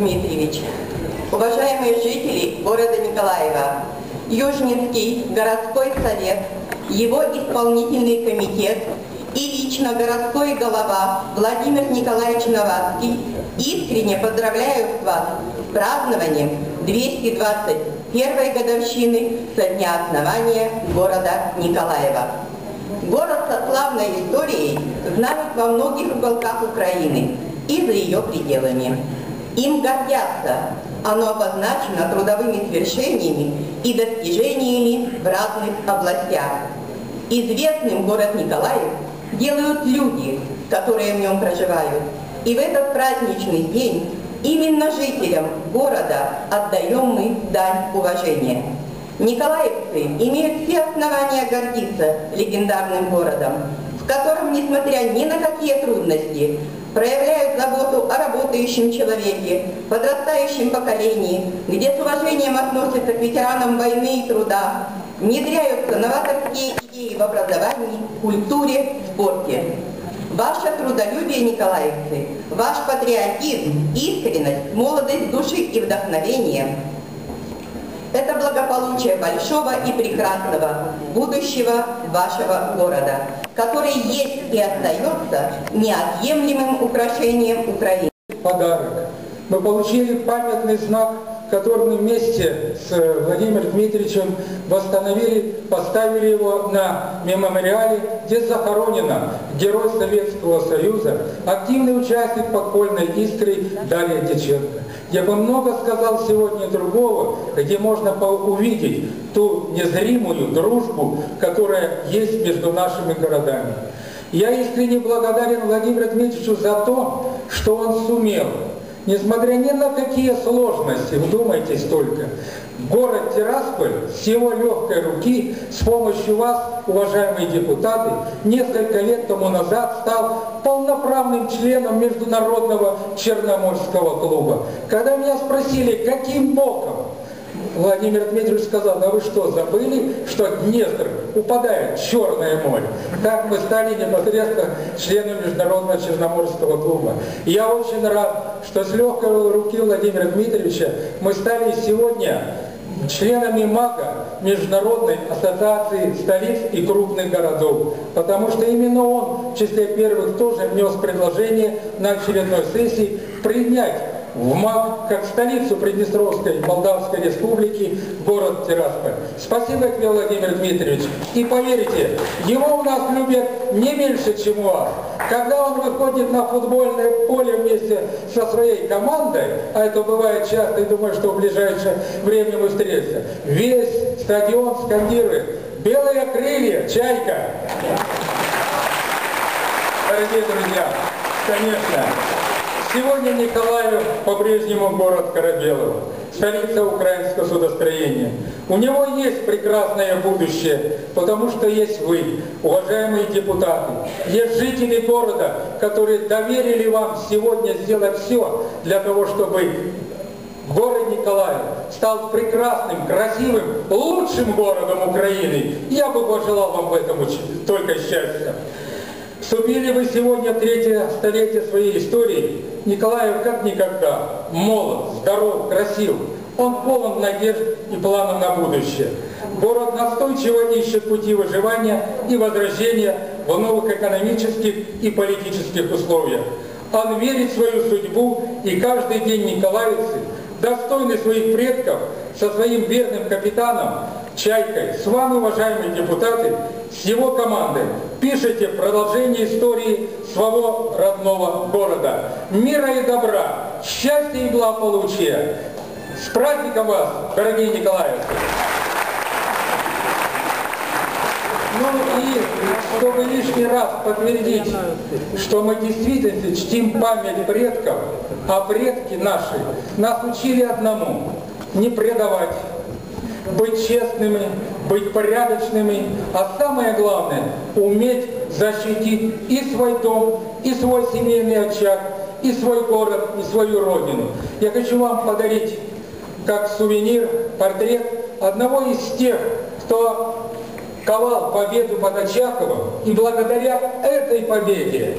Дмитриевич, уважаемые жители города Николаева, Южнинский городской совет, его исполнительный комитет и лично городской голова Владимир Николаевич Новацкий искренне поздравляют вас с празднованием 221 годовщины со дня основания города Николаева. Город со славной историей знают во многих уголках Украины и за ее пределами. Им гордятся, оно обозначено трудовыми свершениями и достижениями в разных областях. Известным город Николаев делают люди, которые в нем проживают. И в этот праздничный день именно жителям города отдаем мы дань уважения. Николаевцы имеют все основания гордиться легендарным городом, в котором, несмотря ни на какие трудности, проявляют заботу о работающем человеке, подрастающем поколении, где с уважением относятся к ветеранам войны и труда, внедряются новаторские идеи в образовании, культуре, спорте. Ваше трудолюбие, николаевцы, ваш патриотизм, искренность, молодость души и вдохновение – это благополучие большого и прекрасного будущего вашего города, который есть и остается неотъемлемым украшением Украины. Подарок. Мы получили памятный знак который мы вместе с Владимиром Дмитриевичем восстановили, поставили его на мемориале, где захоронено герой Советского Союза, активный участник подпольной искры Дарья Деченко. Я бы много сказал сегодня другого, где можно увидеть ту незримую дружбу, которая есть между нашими городами. Я искренне благодарен Владимиру Дмитриевичу за то, что он сумел Несмотря ни на какие сложности, вдумайтесь только, город Тирасполь с его легкой руки, с помощью вас, уважаемые депутаты, несколько лет тому назад стал полноправным членом Международного Черноморского клуба. Когда меня спросили, каким боком, Владимир Дмитриевич сказал, да вы что, забыли, что Днестр упадает в Черное море? Так мы стали непосредственно членом Международного Черноморского клуба. Я очень рад, что с легкой руки Владимира Дмитриевича мы стали сегодня членами МАГа, Международной ассоциации столиц и крупных городов, потому что именно он в числе первых тоже внес предложение на очередной сессии принять в МАК, как столицу Приднестровской Молдавской Республики, город Тирасполь. Спасибо тебе, Владимир Дмитриевич. И поверьте, его у нас любят не меньше, чем у вас. Когда он выходит на футбольное поле вместе со своей командой, а это бывает часто, и думаю, что в ближайшее время мы встретимся, весь стадион скандирует «Белые крылья! Чайка!» Дорогие друзья, конечно, Сегодня Николаев по-прежнему город Корабелов, столица украинского судостроения. У него есть прекрасное будущее, потому что есть вы, уважаемые депутаты. Есть жители города, которые доверили вам сегодня сделать все для того, чтобы город Николаев стал прекрасным, красивым, лучшим городом Украины. Я бы пожелал вам в этом только счастья. Вступили вы сегодня в третье столетие своей истории. Николаев как никогда молод, здоров, красив. Он полон надежд и планов на будущее. Город настойчиво ищет пути выживания и возрождения в новых экономических и политических условиях. Он верит в свою судьбу, и каждый день николаевцы, достойны своих предков, со своим верным капитаном, Чайкой, с вами, уважаемые депутаты, с его командой, пишите продолжение истории своего родного города. Мира и добра, счастья и благополучия. С праздником вас, дорогие николаевцы! Ну и чтобы лишний раз подтвердить, что мы действительно чтим память предков, а предки наши нас учили одному – не предавать, быть честными, быть порядочными, а самое главное – уметь защитить и свой дом, и свой семейный очаг, и свой город, и свою родину. Я хочу вам подарить как сувенир портрет одного из тех, кто ковал победу под Очаковым, и благодаря этой победе,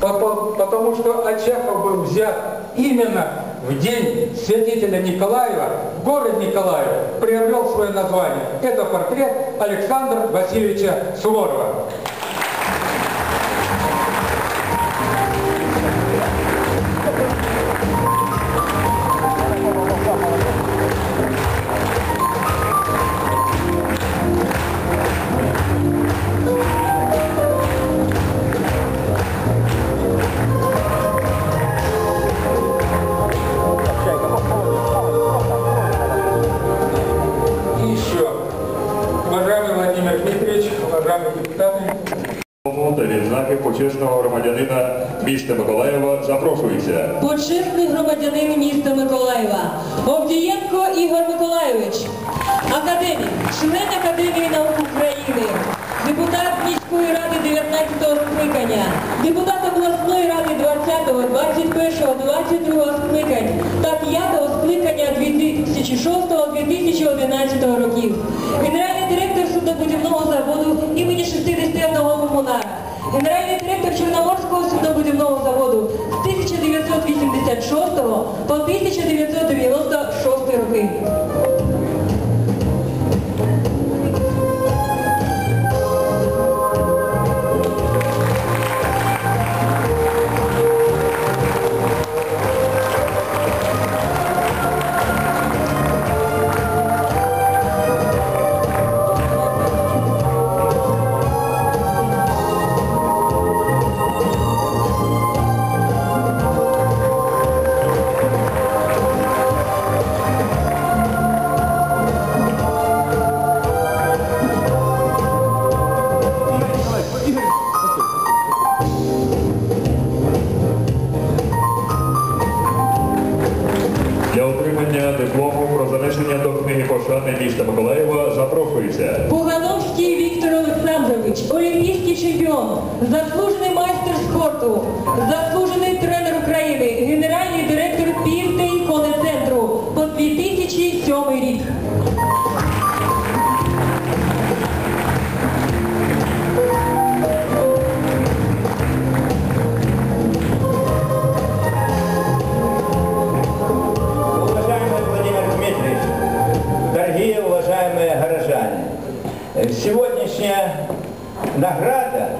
потому что Очаков был взят именно в день святителя Николаева город Николаев приобрел свое название. Это портрет Александра Васильевича Суворова. Уважаемые депутати. Та знаки почесного громадянина міста Миколаєва запрошується. Почесний громадянин міста Миколаєва Овдієнко Ігор Миколайович, академік, член Академії наук України, депутат міської ради 19-го скликання, депутат обласної ради 20-го, 21-го, 22-го скликань та 5-го скликання 2006-2011 років. Генеральний директор суднобудівного заводу імені 61-го комунара. Генеральний директор Чорноморського суднобудівного заводу з 1986 по 1996 отримання диплому про занесення до книги пошани міста Миколаєва запрошується. Пугановський Віктор Олександрович, олімпійський чемпіон, заслужений сегодняшняя награда,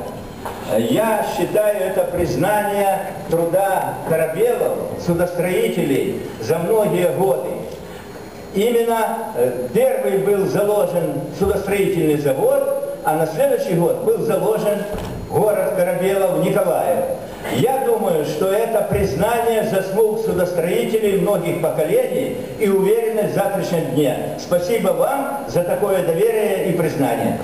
я считаю, это признание труда корабелов, судостроителей за многие годы. Именно э, первый был заложен судостроительный завод, а на следующий год был заложен город Корабелов Николаев. Что это признание заслуг судостроителей многих поколений и уверенность в завтрашнем дне. Спасибо вам за такое доверие и признание.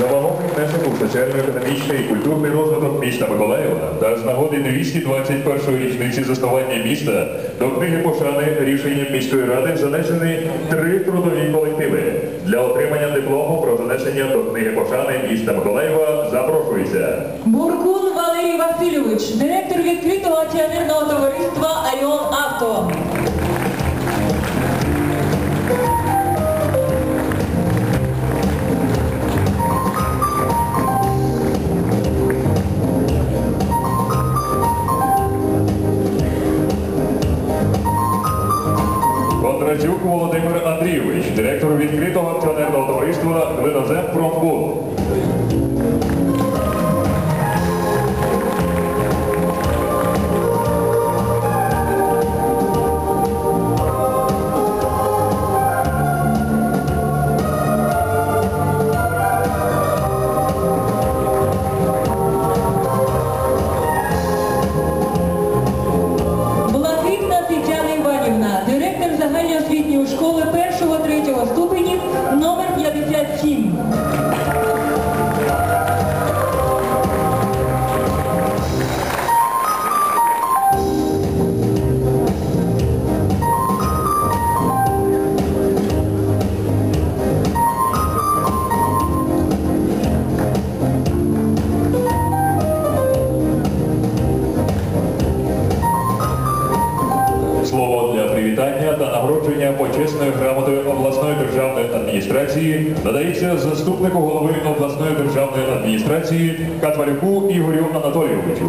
За вагомий внесок у соціально-економічний і культурний розвиток міста Миколаєва та з нагоди 221-ї річниці заснування міста до книги пошани рішенням міської ради занесені три трудові колективи. Для отримання диплому про занесення до книги пошани міста Миколаєва запрошується. Буркун Валерій Васильович, директор відкритого акціонерного товариства Айон Авто. праці надається заступнику голови обласної державної адміністрації Катварюку Ігорю Анатолійовичу.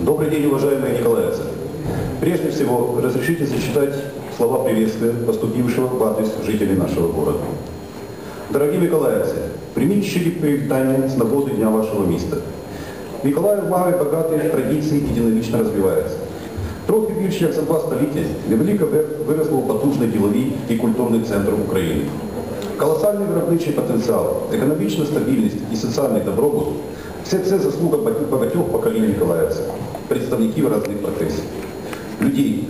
Добрый день, уважаемые николаевцы. Прежде всего, разрешите зачитать слова приветствия поступившего в адрес жителей нашего города. Дорогие Николаевцы, примите щири привитания с нагоды Дня вашего места. Николаев Мары богатые традиции и динамично развивается. Трохи більше як за два століття невелика виросло в потужний діловий і культурний центр України. Колосальний виробничий потенціал, економічна стабільність і соціальний добробут – все це заслуга багатьох поколінь миколаївців, представників різних професій. Людей,